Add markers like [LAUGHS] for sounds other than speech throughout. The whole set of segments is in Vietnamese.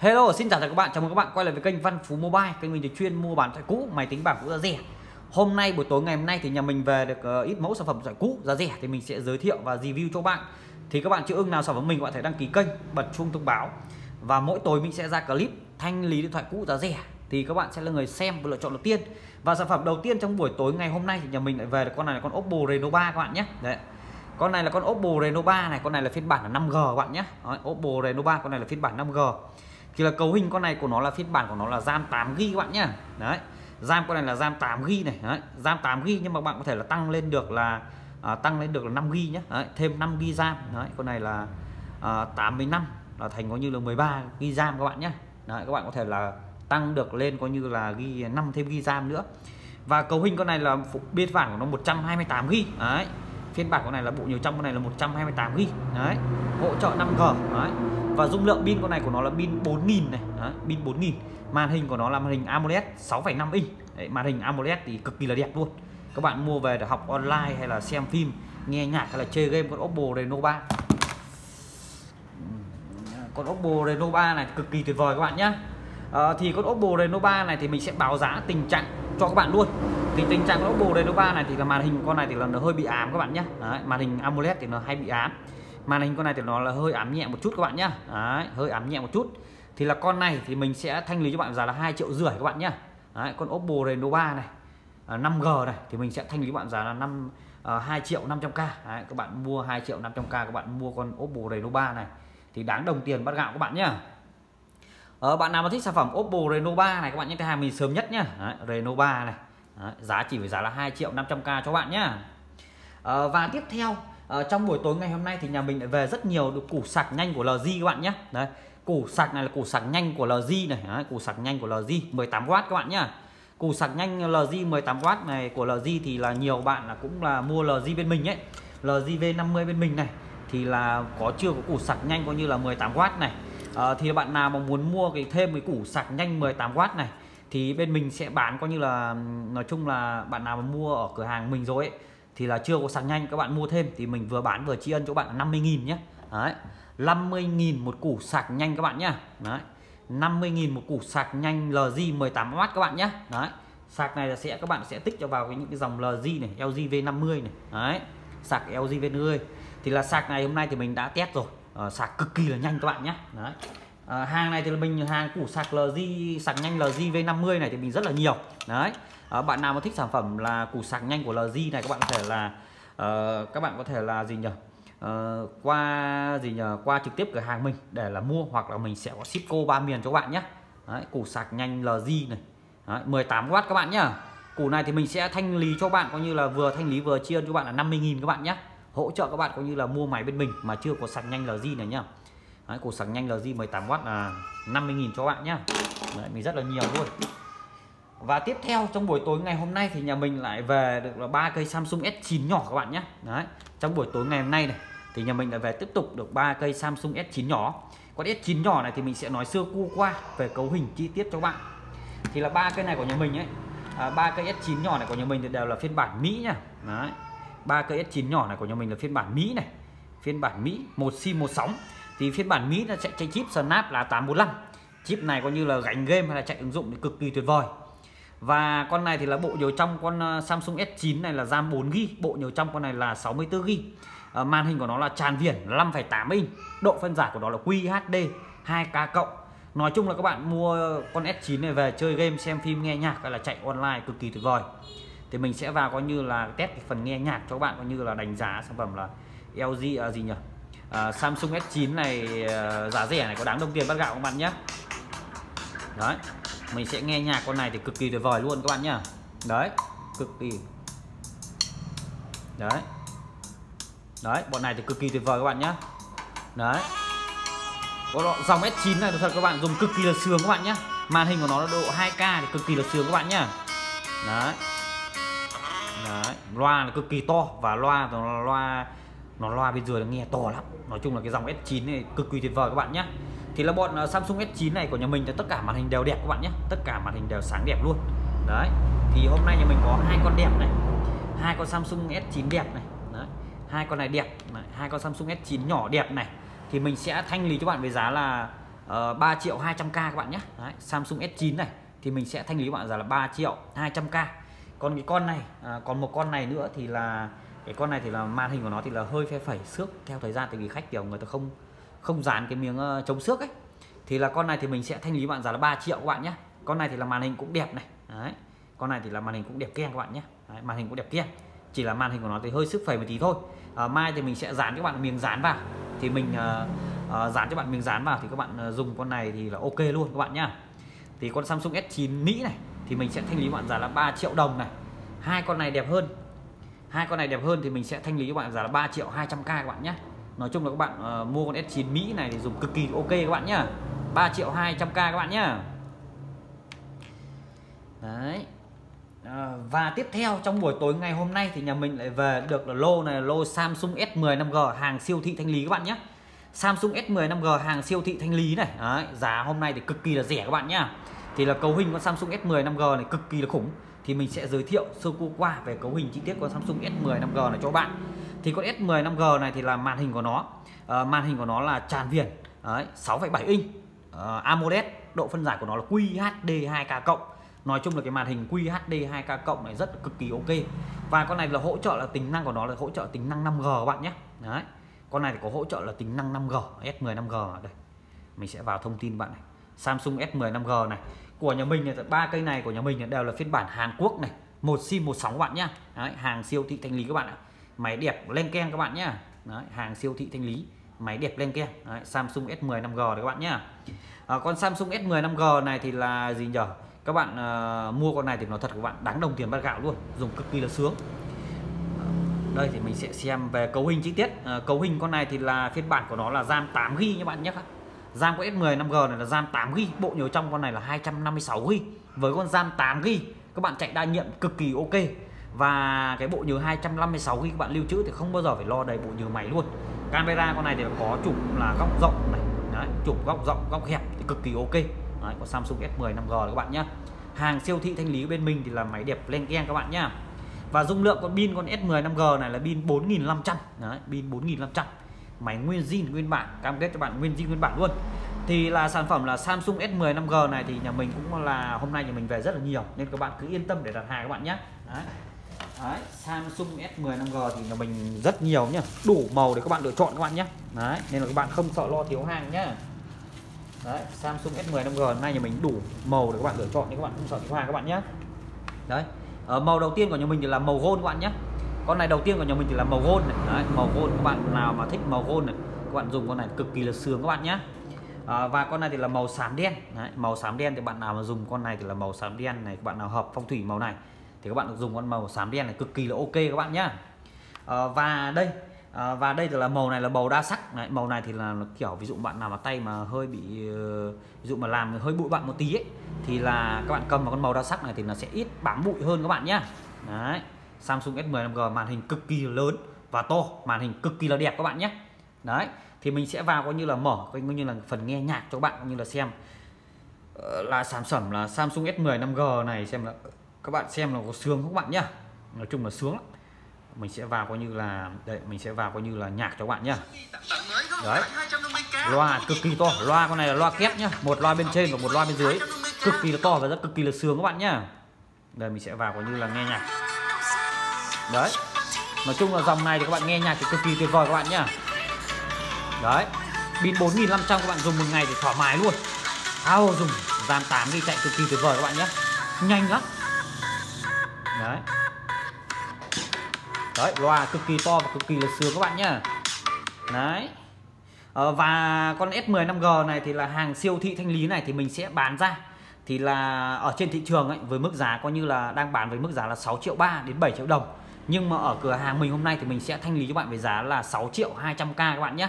Hello, xin chào tất cả các bạn. Chào mừng các bạn quay lại với kênh Văn Phú Mobile, kênh mình thì chuyên mua bán thoại cũ, máy tính bảng cũ giá rẻ. Hôm nay buổi tối ngày hôm nay thì nhà mình về được uh, ít mẫu sản phẩm thoại cũ giá rẻ thì mình sẽ giới thiệu và review cho bạn. Thì các bạn chưa ưng nào sản phẩm mình các bạn thể đăng ký kênh, bật chuông thông báo. Và mỗi tối mình sẽ ra clip thanh lý điện thoại cũ giá rẻ thì các bạn sẽ là người xem và lựa chọn đầu tiên. Và sản phẩm đầu tiên trong buổi tối ngày hôm nay thì nhà mình lại về được con này là con Oppo Reno 3 các bạn nhé. Đấy con này là con Oppo Reno 3 này con này là phiên bản là 5G các bạn nhé Đấy, Oppo Reno 3 con này là phiên bản 5G thì là cấu hình con này của nó là phiên bản của nó là RAM 8g các bạn nhá. Đấy RAM con này là RAM 8g này đấy RAM 8g nhưng mà bạn có thể là tăng lên được là à, tăng lên được là 5g nhé đấy, thêm 5g RAM đấy con này là à, 85 là thành có như là 13g RAM các bạn nhé đấy các bạn có thể là tăng được lên coi như là ghi 5 thêm ghi RAM nữa. Và cấu hình con này là biên bản của nó 128g đấy phiên bản con này là bộ nhiều trong con này là 128g đấy hỗ trợ 5G đấy và dung lượng pin con này của nó là pin 4000 này. Đấy, pin 4000 màn hình của nó là màn hình AMOLED 6,5 inch. Đấy, màn hình AMOLED thì cực kỳ là đẹp luôn. Các bạn mua về để học online hay là xem phim nghe nhạc hay là chơi game con Oppo Reno 3 ừ, con Oppo Reno 3 này cực kỳ tuyệt vời các bạn nhé à, ờ, thì con Oppo Reno 3 này thì mình sẽ báo giá tình trạng cho các bạn luôn. Thì tình trạng của Oppo Reno 3 này thì là màn hình con này thì là nó hơi bị ám các bạn nhé Đấy, màn hình AMOLED thì nó hay bị ám màn hình con này thì nó là hơi ám nhẹ một chút các bạn nhá, Đấy, hơi ám nhẹ một chút. Thì là con này thì mình sẽ thanh lý cho bạn giá là hai triệu rưỡi các bạn nhá, Đấy, con Oppo Reno 3 này à, 5G này thì mình sẽ thanh lý bạn giá là 5 à, 2 triệu 500k Đấy, các bạn mua 2 triệu 500k các bạn mua con Oppo Reno 3 này thì đáng đồng tiền bắt gạo các bạn nhá. Ờ, bạn nào mà thích sản phẩm Oppo Reno 3 này các bạn nhé cái hàng mình sớm nhất nhá. Đấy, Reno 3 này. Đấy, giá chỉ với giá là 2 triệu 500k cho bạn nhá. Ờ, và tiếp theo à, trong buổi tối ngày hôm nay thì nhà mình lại về rất nhiều được củ sạc nhanh của LG các bạn nhé. Đấy củ sạc này là củ sạc nhanh của LG này. Đấy, củ sạc nhanh của LG 18W các bạn nhá. Củ sạc nhanh LG 18W này của LG thì là nhiều bạn là cũng là mua LG bên mình ấy. LG V50 bên mình này thì là có chưa có củ sạc nhanh coi như là 18W này. À, thì bạn nào mà muốn mua cái thêm cái củ sạc nhanh 18W này thì bên mình sẽ bán coi như là nói chung là bạn nào mà mua ở cửa hàng mình rồi ấy thì là chưa có sạc nhanh các bạn mua thêm thì mình vừa bán vừa tri ân cho bạn là 50.000 nhé. Đấy 50.000 một củ sạc nhanh các bạn nhá. Đấy 50.000 một củ sạc nhanh LG 18W các bạn nhé đấy sạc này là sẽ các bạn sẽ tích cho vào cái những cái dòng LG này LG V50 này. Đấy sạc LG V50 thì là sạc này hôm nay thì mình đã test rồi. Uh, sạc cực kỳ là nhanh các bạn nhé đấy à, hàng này thì mình hàng củ sạc LG sạc nhanh LG V50 này thì mình rất là nhiều. Đấy. À, bạn nào mà thích sản phẩm là củ sạc nhanh của LG này các bạn có thể là uh, các bạn có thể là gì nhỉ? Uh, qua gì nhỉ? Qua trực tiếp cửa hàng mình để là mua hoặc là mình sẽ có ship cô ba miền cho các bạn nhé đấy, củ sạc nhanh LG này. Đấy, 18W các bạn nhá. Củ này thì mình sẽ thanh lý cho bạn coi như là vừa thanh lý vừa chia cho bạn là 50.000 các bạn nhé hỗ trợ các bạn coi như là mua máy bên mình mà chưa có sạc nhanh LG này nhá. Đấy, cục sạc nhanh LG 18W là 50.000 cho bạn nhá. Đấy, mình rất là nhiều luôn. Và tiếp theo trong buổi tối ngày hôm nay thì nhà mình lại về được là ba cây Samsung S9 nhỏ các bạn nhé Đấy trong buổi tối ngày hôm nay này thì nhà mình lại về tiếp tục được ba cây Samsung S9 nhỏ. Con S9 nhỏ này thì mình sẽ nói sơ cu qua về cấu hình chi tiết cho bạn. Thì là ba cây này của nhà mình ấy à, ba cây S9 nhỏ này của nhà mình thì đều là phiên bản Mỹ nhá. Đấy ba cây S9 nhỏ này của nhà mình là phiên bản Mỹ này phiên bản Mỹ một sim một sóng thì phiên bản Mỹ nó sẽ chạy chip Snap là 845 chip này coi như là gánh game hay là chạy ứng dụng thì cực kỳ tuyệt vời. Và con này thì là bộ nhớ trong con ờ, Samsung S9 này là RAM 4GB bộ nhớ trong con này là 64GB à, ờ, màn hình của nó là tràn viền 5,8 inch. Độ phân giải của nó là QHD 2K cộng. Nói chung là các bạn mua con S9 này về chơi game xem phim nghe nhạc hay là chạy online cực kỳ tuyệt vời. Thì mình sẽ vào coi như là test cái phần nghe nhạc cho các bạn coi như là đánh giá sản phẩm là LG à, gì nhỉ? Uh, Samsung S9 này uh, giá rẻ này có đáng đồng tiền bắt gạo các bạn nhé đấy mình sẽ nghe nhạc con này thì cực kỳ tuyệt vời luôn các bạn nhá. Đấy cực kỳ. Đấy. Đấy bọn này thì cực kỳ tuyệt vời các bạn nhé đấy. Có dòng S9 này thật các bạn dùng cực kỳ là sướng các bạn nhé màn hình của nó là độ 2K thì cực kỳ là sướng các bạn nhá. Đấy. Đấy, loa là cực kỳ to và loa là loa nó loa bên dưới nó nghe to lắm. Nói chung là cái dòng S9 này cực kỳ tuyệt vời các bạn nhé. Thì là bọn à, Samsung S9 này của nhà mình thì tất cả màn hình đều đẹp các bạn nhé. Tất cả màn hình đều sáng đẹp luôn. Đấy. Thì hôm nay nhà mình có hai con đẹp này. Hai con Samsung S9 đẹp này. Đấy. Hai con này đẹp này. hai con Samsung S9 nhỏ đẹp này. Thì mình sẽ thanh lý cho bạn với giá là ờ, uh, 3 triệu 200k các bạn nhé. Đấy, Samsung S9 này. Thì mình sẽ thanh lý bạn giá là 3 triệu 200k còn cái con này à, còn một con này nữa thì là cái con này thì là màn hình của nó thì là hơi phe phẩy xước theo thời gian tại vì khách kiểu người ta không không dán cái miếng uh, chống xước ấy. Thì là con này thì mình sẽ thanh lý bạn giá là 3 triệu các bạn nhé. Con này thì là màn hình cũng đẹp này. Đấy. con này thì là màn hình cũng đẹp keng các bạn nhé. Đấy, màn hình cũng đẹp keng. Chỉ là màn hình của nó thì hơi sức phẩy một tí thôi. À, mai thì mình sẽ dán các bạn miếng dán vào. Thì mình uh, uh, dán cho bạn miếng dán vào thì các bạn uh, dùng con này thì là ok luôn các bạn nhá. Thì con Samsung S9 Mỹ này thì mình sẽ thanh lý bạn giá là 3 triệu đồng này. Hai con này đẹp hơn hai con này đẹp hơn thì mình sẽ thanh lý cho bạn giá là 3 triệu 200k các bạn nhé. Nói chung là các bạn uh, mua con S9 Mỹ này thì dùng cực kỳ ok các bạn nhá. 3 triệu 200k các bạn nhá. Đấy. À, Và tiếp theo trong buổi tối ngày hôm nay thì nhà mình lại về được là lô này là lô Samsung S10 5G hàng siêu thị thanh lý các bạn nhé. Samsung S10 5G hàng siêu thị thanh lý này. Đấy, giá hôm nay thì cực kỳ là rẻ các bạn nhá. Thì là cấu hình con Samsung S10 5G này cực kỳ là khủng thì mình sẽ giới thiệu sơ qua về cấu hình chi tiết của Samsung S10 5G này cho bạn. Thì con S10 5G này thì là màn hình của nó. Uh, màn hình của nó là tràn viền Đấy, 6,7 inch. Ờ, uh, AMOLED độ phân giải của nó là QHD 2K cộng. Nói chung là cái màn hình QHD 2K cộng này rất cực kỳ ok. Và con này là hỗ trợ là tính năng của nó là hỗ trợ tính năng 5G các bạn nhé. Đấy con này thì có hỗ trợ là tính năng 5G S10 5G đây mình sẽ vào thông tin bạn này. Samsung S10 5G này của nhà mình là ba cây này của nhà mình đều là phiên bản Hàn Quốc này một sim một sóng các bạn nhá. Đấy, hàng siêu thị thanh lý các bạn ạ. Máy đẹp len keng các bạn nhá. Đấy, hàng siêu thị thanh lý máy đẹp len keng Đấy, Samsung S10 5G đấy các bạn nhá. À, con Samsung S10 5G này thì là gì nhở? Các bạn à, mua con này thì nó thật các bạn đáng đồng tiền bát gạo luôn dùng cực kỳ là sướng. Đây thì mình sẽ xem về cấu hình chi tiết. À, cấu hình con này thì là phiên bản của nó là RAM 8 GB các bạn nhé RAM của S10 5G này là RAM 8 GB bộ nhớ trong con này là 256 GB với con RAM 8 GB các bạn chạy đa nhiệm cực kỳ ok. Và cái bộ nhớ 256 GB các bạn lưu trữ thì không bao giờ phải lo đầy bộ nhớ máy luôn. Camera con này thì có chụp là góc rộng này Đấy, chụp góc rộng góc hẹp thì cực kỳ ok. Đấy, có Samsung S10 5G các bạn nhé hàng siêu thị thanh lý bên mình thì là máy đẹp lên keng các bạn nhá. Và dung lượng con pin con S10 5G này là pin 4500 đấy pin 4500 máy nguyên zin nguyên bản. Cam kết cho bạn nguyên zin nguyên bản luôn. Thì là sản phẩm là Samsung S10 5G này thì nhà mình cũng là hôm nay nhà mình về rất là nhiều nên các bạn cứ yên tâm để đặt hàng các bạn nhé. Đấy. Đấy, Samsung S10 5G thì nhà mình rất nhiều nhá đủ màu để các bạn lựa chọn các bạn nhé. Đấy nên là các bạn không sợ lo thiếu hàng nhá. Đấy Samsung S10 5G nay nhà mình đủ màu để các bạn lựa chọn nên các bạn không sợ thiếu hàng các bạn nhé. Đấy ở màu đầu tiên của nhà mình thì là màu gold các bạn nhé con này đầu tiên của nhà mình thì là màu gold này. Đấy, màu gold. Các bạn nào mà thích màu gold này các bạn dùng con này cực kỳ là sướng các bạn nhé. À, và con này thì là màu xám đen. Đấy, màu xám đen thì bạn nào mà dùng con này thì là màu xám đen này các bạn nào hợp phong thủy màu này thì các bạn được dùng con màu xám đen này cực kỳ là ok các bạn nhé. À, và đây à, và đây là màu này là màu đa sắc. Đấy, màu này thì là kiểu ví dụ bạn nào mà tay mà hơi bị ờ, ví dụ mà làm hơi bụi bạn một tí ấy thì là các bạn cầm vào con màu đa sắc này thì nó sẽ ít bám bụi hơn các bạn nhé. Đấy. Samsung S10 5G màn hình cực kỳ lớn và to, màn hình cực kỳ là đẹp các bạn nhé. Đấy, thì mình sẽ vào coi như là mở, coi như là phần nghe nhạc cho các bạn như là xem. Ờ, là sản phẩm là Samsung S10 5G này, xem là, các bạn xem là có sướng không các bạn nhá. Nói chung là sướng lắm. Mình sẽ vào coi như là, đây, mình sẽ vào coi như là nhạc cho các bạn nhá. Đấy, loa cực kỳ to, loa con này là loa kép nhá. Một loa bên trên và một loa bên dưới. Cực kỳ là to và rất cực kỳ là sướng các bạn nhá. Đây, mình sẽ vào coi như là nghe nhạc đấy. Nói chung là dòng này thì các bạn nghe nhạc thì cực kỳ tuyệt vời các bạn nhá. Đấy. Pin 4500 các bạn dùng một ngày thì thoải mái luôn. Ao dùng RAM 8 đi chạy cực kỳ tuyệt vời các bạn nhé nhanh lắm. Đấy. Đấy loa cực kỳ to và cực kỳ là sướng các bạn nhá. Đấy. Ờ, và con S10 5G này thì là hàng siêu thị thanh lý này thì mình sẽ bán ra. Thì là ở trên thị trường ấy với mức giá coi như là đang bán với mức giá là 6 triệu 3 đến 7 triệu đồng nhưng mà ở cửa hàng mình hôm nay thì mình sẽ thanh lý cho bạn với giá là 6 triệu 200k các bạn nhé.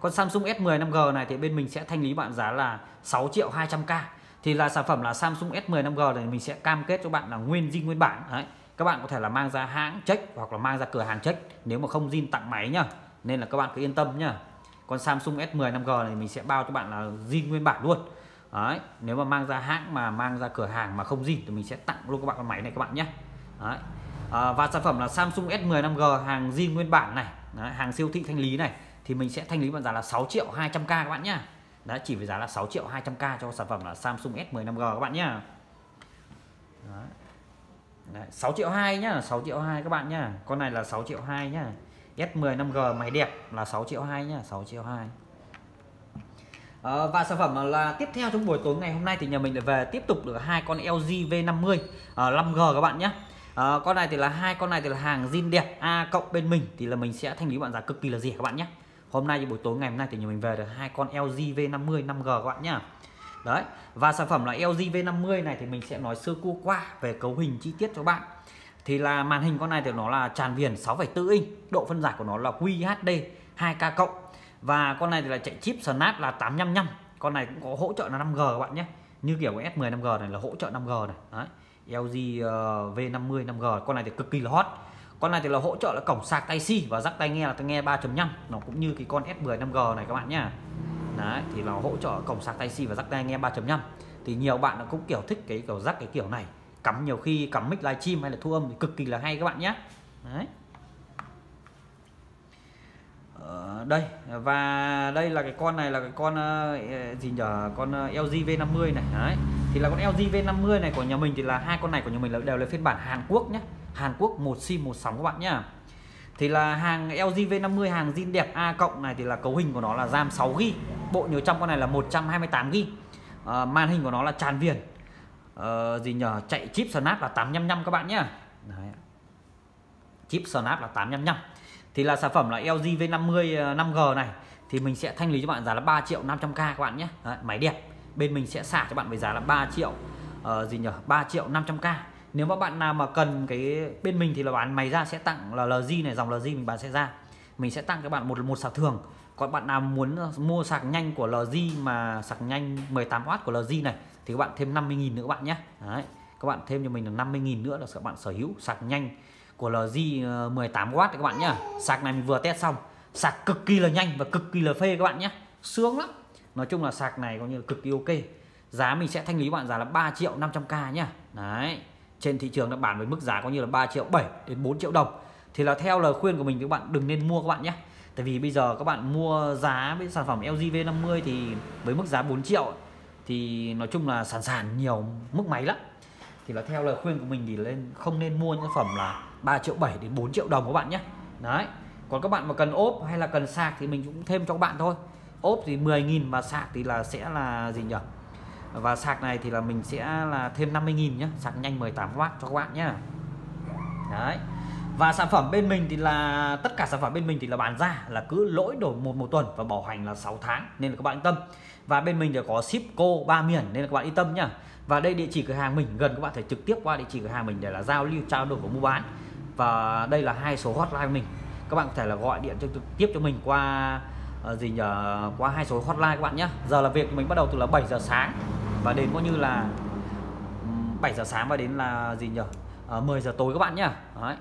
Còn Samsung S10 5G này thì bên mình sẽ thanh lý bạn giá là 6 triệu 200k thì là sản phẩm là Samsung S10 5G này mình sẽ cam kết cho bạn là nguyên zin, nguyên bản. Đấy, các bạn có thể là mang ra hãng check hoặc là mang ra cửa hàng check nếu mà không zin tặng máy nhá. Nên là các bạn cứ yên tâm nhá. Còn Samsung S10 5G này mình sẽ bao cho bạn là zin, nguyên bản luôn. Đấy, nếu mà mang ra hãng mà mang ra cửa hàng mà không zin thì mình sẽ tặng luôn các bạn con máy này các bạn nhé. Đấy à, và sản phẩm là Samsung S10 5G hàng zin nguyên bản này đấy, hàng siêu thị thanh lý này thì mình sẽ thanh lý bằng giá là 6 triệu 200k các bạn nhá. Đã chỉ với giá là 6 triệu 200k cho sản phẩm là Samsung S10 5G các bạn nhá. Đấy. Đấy, 6 triệu 2 nhá 6 triệu 2 các bạn nhá. Con này là 6 triệu 2 nhá. S10 5G máy đẹp là 6 triệu 2 nhá 6 triệu 2 à, ờ, và sản phẩm là tiếp theo trong buổi tối ngày hôm nay thì nhà mình lại về tiếp tục được hai con LG V50 à, 5G các bạn nhé à, con này thì là hai con này thì là hàng zin đẹp A cộng bên mình. Thì là mình sẽ thanh lý bạn giá cực kỳ là rẻ các bạn nhé. Hôm nay thì buổi tối ngày hôm nay thì nhà mình về được hai con LG V50 5G các bạn nhá. Đấy và sản phẩm là LG V50 này thì mình sẽ nói sơ cua qua về cấu hình chi tiết cho bạn. Thì là màn hình con này thì nó là tràn viền 6,4 inch độ phân giải của nó là QHD 2K cộng. Và con này thì là chạy chip Snap là 855 con này cũng có hỗ trợ là 5G các bạn nhé. Như kiểu cái S10 5G này là hỗ trợ 5G này. Đấy. LG V50 5G con này thì cực kỳ là hot. Con này thì là hỗ trợ là cổng sạc tai si và rắc tai nghe là tai nghe 3.5 nó cũng như cái con S10 5G này các bạn nhá. Đấy thì là hỗ trợ cổng sạc tai si và rắc tai nghe 3.5 thì nhiều bạn cũng kiểu thích cái kiểu rắc cái kiểu này. Cắm nhiều khi cắm mic livestream hay là thu âm thì cực kỳ là hay các bạn nhé đấy. Ở đây và đây là cái con này là cái con uh, gì nhờ? Con uh, LG V50 này. Đấy thì là con LG V50 này của nhà mình thì là hai con này của nhà mình là đều là phiên bản Hàn Quốc nhé Hàn Quốc một sim một sóng các bạn nhá. Thì là hàng LG V50 hàng zin đẹp A cộng này thì là cấu hình của nó là RAM 6 GB bộ nhớ trong con này là 128 GB à, màn hình của nó là tràn viền. À, gì nhờ chạy chip Snap là 855 các bạn nhá. Đấy. chip Snap là 855 thì là sản phẩm là LG V50 5G này thì mình sẽ thanh lý cho bạn giá là 3 triệu 500k các bạn nhé Đấy, máy đẹp bên mình sẽ xả cho bạn với giá là 3 triệu uh, gì nhỉ 3 triệu 500k nếu mà bạn nào mà cần cái bên mình thì là bán máy ra sẽ tặng là LG này dòng LG mình bán sẽ ra. Mình sẽ tặng các bạn một một sạc thường. Còn bạn nào muốn ờ, mua sạc nhanh của LG mà sạc nhanh 18W của LG này thì các bạn thêm 50.000 nữa các bạn nhé. Đấy. các bạn thêm cho mình là 50.000 nữa là các bạn sở hữu sạc nhanh của LG 18W ờ, các bạn nhá. Sạc này mình vừa test xong. Sạc cực kỳ là nhanh và cực kỳ là phê các bạn nhé. Sướng lắm nói chung là sạc này coi như là cực kỳ ok. Giá mình sẽ thanh lý bạn giá là 3 triệu 500k nhá. Đấy, trên thị trường đã bán với mức giá có như là 3 triệu 7 đến 4 triệu đồng. Thì là theo lời khuyên của mình, các bạn đừng nên mua các bạn nhé tại vì bây giờ các bạn mua giá với sản phẩm LG V50 thì với mức giá 4 triệu thì nói chung là sản sản nhiều mức máy lắm. Thì là theo lời khuyên của mình thì lên, không nên mua những sản phẩm là 3 triệu 7 đến 4 triệu đồng các bạn nhé đấy, còn các bạn mà cần ốp hay là cần sạc thì mình cũng thêm cho các bạn thôi ốp thì 10.000 mà sạc thì là sẽ là gì nhỉ? Và sạc này thì là mình sẽ là thêm 50.000 nhé sạc nhanh 18W cho các bạn nhé đấy. Và sản phẩm bên mình thì là, tất cả sản phẩm bên mình thì là bán ra, là cứ lỗi đổi một một tuần và bảo hành là 6 tháng, nên là các bạn yên tâm. Và bên mình thì có ship cô ba miền, nên là các bạn yên tâm nhá. Và đây địa chỉ cửa hàng mình, gần các bạn thể trực tiếp qua địa chỉ cửa hàng mình để là giao lưu, trao đổi và mua bán. Và đây là hai số hotline mình. Các bạn có thể là gọi điện trực tiếp cho mình qua uh, gì nhờ qua hai số hotline các bạn nhé giờ là việc mình bắt đầu từ là 7 giờ sáng và đến coi như là 7 giờ sáng và đến là gì nhỉ à, 10 giờ tối các bạn nhá. Đấy.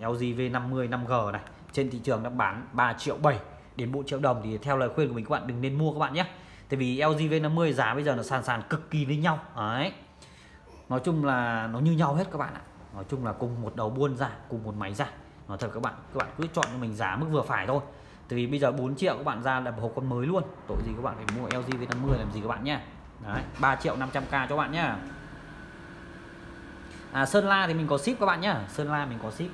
LG V50 5G này. Trên thị trường đã bán 3 triệu 7 đến 4 triệu đồng thì theo lời khuyên của mình các bạn đừng nên mua các bạn nhé tại vì LG V50 giá bây giờ nó sàn sàn cực kỳ với nhau. Đấy. nói chung là nó như nhau hết các bạn ạ. Nói chung là cùng một đầu buôn ra cùng một máy ra. Nói thật các bạn các bạn cứ chọn cho mình giá mức vừa phải thôi tại vì bây giờ 4 triệu các bạn ra là một hộp con mới luôn. Tội gì các bạn phải mua LG V50 làm gì các bạn nhé Đấy, 3 triệu 500k cho bạn nhá. À, Sơn La thì mình có ship các bạn nhá. Sơn La mình có ship.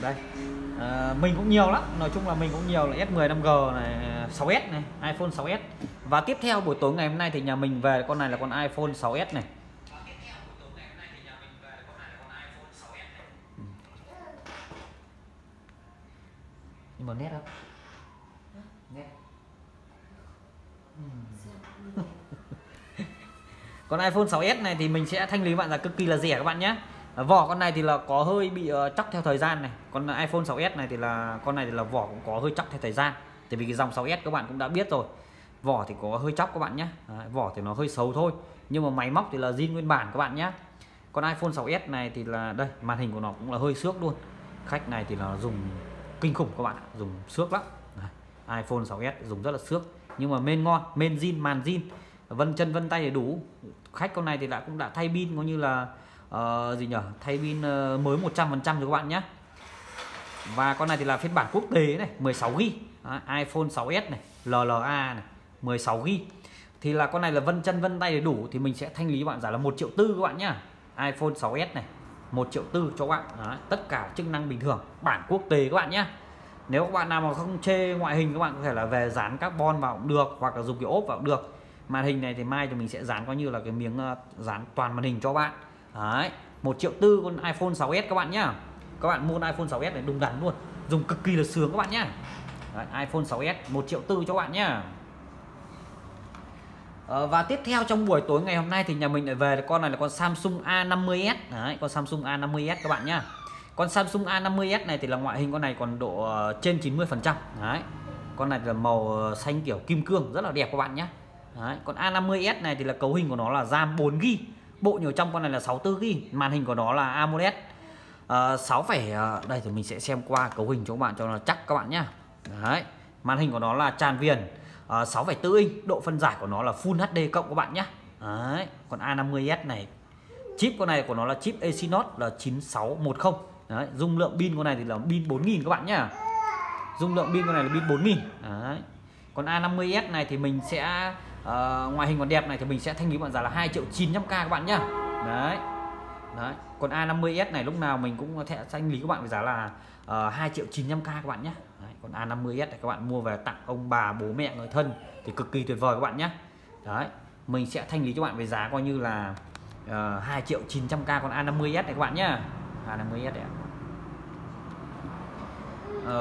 Đây à, mình cũng nhiều lắm. Nói chung là mình cũng nhiều là S10 5G này 6S này iPhone 6S và tiếp theo buổi tối ngày hôm nay thì nhà mình về con này là con iPhone 6S này. Nhưng mà nét không nét. [LAUGHS] Con iPhone 6s này thì mình sẽ thanh lý bạn là cực kỳ là rẻ các bạn nhé. Vỏ con này thì là có hơi bị uh, chóc theo thời gian này. Còn iPhone 6s này thì là con này thì là vỏ cũng có hơi chóc theo thời gian. Tại vì cái dòng 6s các bạn cũng đã biết rồi vỏ thì có hơi chóc các bạn nhé. Vỏ thì nó hơi xấu thôi. Nhưng mà máy móc thì là zin nguyên bản các bạn nhé. Còn iPhone 6s này thì là đây màn hình của nó cũng là hơi xước luôn. Khách này thì là dùng kinh khủng các bạn ạ dùng xước lắm. iPhone 6s dùng rất là xước. Nhưng mà men ngon men zin màn zin vân chân vân tay đầy đủ. Khách con này thì đã cũng đã thay pin cũng như là uh, gì nhở? Thay pin uh, mới 100 phần trăm rồi các bạn nhé. Và con này thì là phiên bản quốc tế này 16 g iPhone 6s này LLA này 16 GB thì là con này là vân chân vân tay đầy đủ thì mình sẽ thanh lý bạn giá là một triệu tư các bạn nhá. iPhone 6s này 1 triệu tư cho các bạn. Đó, tất cả chức năng bình thường bản quốc tế các bạn nhé nếu các bạn nào mà không chê ngoại hình các bạn có thể là về dán carbon vào cũng được hoặc là dùng cái ốp vào cũng được. Màn hình này thì mai thì mình sẽ dán coi như là cái miếng ờ, dán toàn màn hình cho bạn. Đấy, một triệu tư con iPhone 6s các bạn nhá. Các bạn mua iPhone 6s này đúng đắn luôn dùng cực kỳ là sướng các bạn nhá. Đấy, iPhone 6s 1 triệu tư cho bạn nhá. Ờ, và tiếp theo trong buổi tối ngày hôm nay thì nhà mình lại về con này là con Samsung A50s Đấy, con Samsung A50s các bạn nhá. Con Samsung A50s này thì là ngoại hình con này còn độ ờ, trên 90 phần trăm. Đấy con này là màu ờ, xanh kiểu kim cương rất là đẹp các bạn nhé Đấy. còn A50s này thì là cấu hình của nó là RAM 4GB bộ nhớ trong con này là 64GB màn hình của nó là AMOLED uh, 6, đây thì mình sẽ xem qua cấu hình cho các bạn cho nó chắc các bạn nhé Đấy màn hình của nó là tràn viền Ờ, uh, 6,4 inch độ phân giải của nó là Full HD cộng các bạn nhé. Đấy còn A50s này chip con này của nó là chip Exynos là 9610 Đấy, dung lượng pin con này thì là pin 4000 các bạn nhá dung lượng pin con này là pin 4000 Đấy. còn A50s này thì mình sẽ uh, ngoại hình còn đẹp này thì mình sẽ thanh lý bạn giá là 2 triệu 900k các bạn nhá đấy đấy còn A50s này lúc nào mình cũng sẽ thanh lý các bạn với giá là ờ, uh, 2 triệu 900k các bạn nhé đấy. còn A50s này các bạn mua về tặng ông bà bố mẹ người thân thì cực kỳ tuyệt vời các bạn nhé. Đấy mình sẽ thanh lý cho bạn với giá coi như là ờ, uh, 2 triệu 900k con A50s này các bạn nhé. A50s này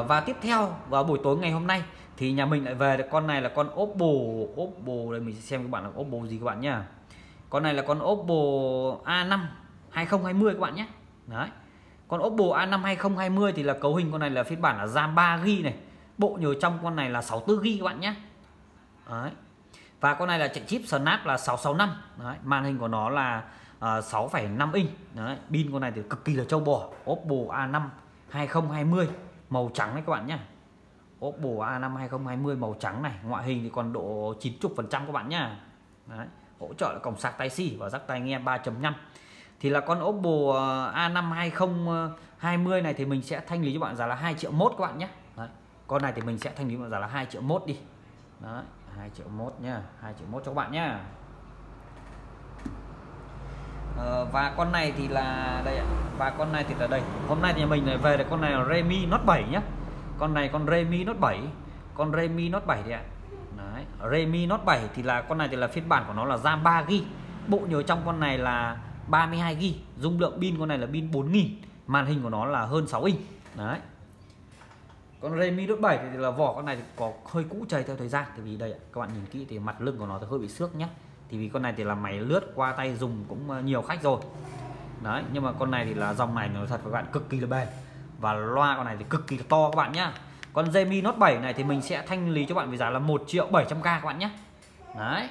uh, và tiếp theo vào buổi tối ngày hôm nay thì nhà mình lại về được con này là con Oppo Oppo đây mình sẽ xem các bạn là Oppo gì các bạn nhá con này là con Oppo A5 2020 các bạn nhé. Đấy con Oppo A5 2020 thì là cấu hình con này là phiên bản là RAM 3GB này. Bộ nhớ trong con này là 64GB các bạn nhé. Đấy. Và con này là chạy chip Snap là 665 đấy màn hình của nó là ờ, uh, 6,5 inch. Đấy pin con này thì cực kỳ là trâu bò. Oppo A5 2020 màu trắng đấy các bạn nhé. Oppo A5 2020 màu trắng này ngoại hình thì còn độ 90% các bạn nhá đấy. hỗ trợ là cổng sạc tai C và rắc tai nghe 3.5 thì là con Oppo ờ, A5 2020 này thì mình sẽ thanh lý cho bạn giá là 2 triệu mốt các bạn nhé. Đấy. con này thì mình sẽ thanh lý bạn giá là 2 triệu mốt đi. Đấy 2 triệu mốt nhá 2 triệu mốt cho các bạn nhá. Ờ, và con này thì là đây ạ và con này thì là đây. Hôm nay thì nhà mình lại về được con này là Redmi Note 7 nhá. Con này con Redmi Note 7 con Redmi Note 7 đấy ạ. Đấy. Redmi Note 7 thì là con này thì là phiên bản của nó là RAM 3GB bộ nhớ trong con này là 32GB dung lượng pin con này là pin 4000 màn hình của nó là hơn 6 inch. Đấy. Còn Redmi Note 7 thì là vỏ con này thì có hơi cũ chày theo thời gian thì vì đây các bạn nhìn kỹ thì mặt lưng của nó thì hơi bị xước nhá. Thì vì con này thì là máy lướt qua tay dùng cũng ờ, nhiều khách rồi. Đấy, nhưng mà con này thì là dòng này nó thật các bạn, cực kỳ là bền. Và loa con này thì cực kỳ là to các bạn nhá. Còn Redmi Note 7 này thì mình sẽ thanh lý cho bạn với giá là 1 triệu 700k các bạn nhé đấy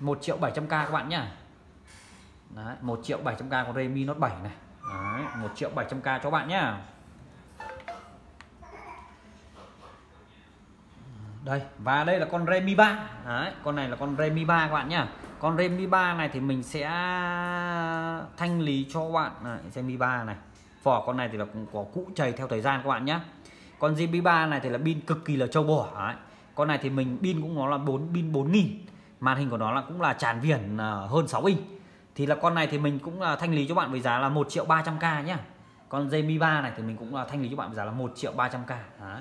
1 triệu 700k các bạn nhá đấy 1 triệu 700k con Redmi Note 7 này. Đấy 1 triệu 700k cho bạn nhá. Đây và đây là con Redmi 3 đấy con này là con Redmi 3 các bạn nhá. Con Redmi 3 này thì mình sẽ thanh lý cho bạn. Này, Redmi 3 này. Vỏ con này thì là cũng có cũ chảy theo thời gian các bạn nhá. Con Redmi 3 này thì là pin cực kỳ là trâu bò. Đấy. con này thì mình pin cũng nó là 4 pin 4000 màn hình của nó là cũng là tràn viền à, hơn 6 inch thì là con này thì mình cũng là thanh lý cho bạn với giá là 1 triệu 300k nhá. Con Redmi 3 này thì mình cũng là thanh lý cho bạn với giá là 1 triệu 300k đấy.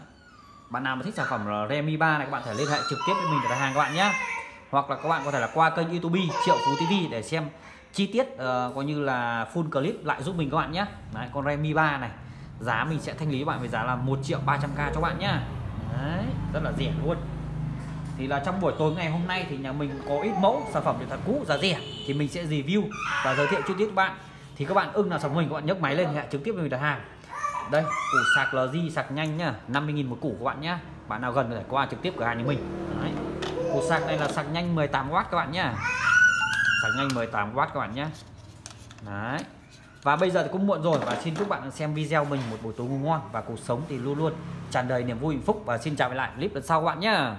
bạn nào mà thích sản phẩm là Redmi 3 này các bạn thể liên hệ trực tiếp với mình để đặt hàng các bạn nhé hoặc là các bạn có thể là qua kênh YouTube Triệu Phú TV để xem chi tiết uh, coi như là full clip lại giúp mình các bạn nhé Đấy, con Redmi 3 này giá mình sẽ thanh lý bạn với giá là 1 triệu 300k cho bạn nhá. Đấy, rất là rẻ luôn thì là trong buổi tối ngày hôm nay thì nhà mình có ít mẫu sản phẩm điện thoại cũ, giá rẻ. Thì mình sẽ review và giới thiệu chi tiết các bạn. Thì các bạn ưng là sản phẩm mình các bạn, nhấc máy lên hẹn trực tiếp với mình đặt hàng. Đây, củ sạc LG sạc nhanh nhá 50.000 một củ các bạn nhá. Bạn nào gần có thể qua trực tiếp cửa hàng nhà mình. Đấy. củ sạc này là sạc nhanh 18W các bạn nhá. Sạc nhanh 18W các bạn nhá. Đấy. Và bây giờ thì cũng muộn rồi và xin chúc bạn xem video mình một buổi tối ngủ ngon và cuộc sống thì luôn luôn tràn đầy niềm vui, hạnh phúc. Và xin chào lại clip lần sau các bạn nhé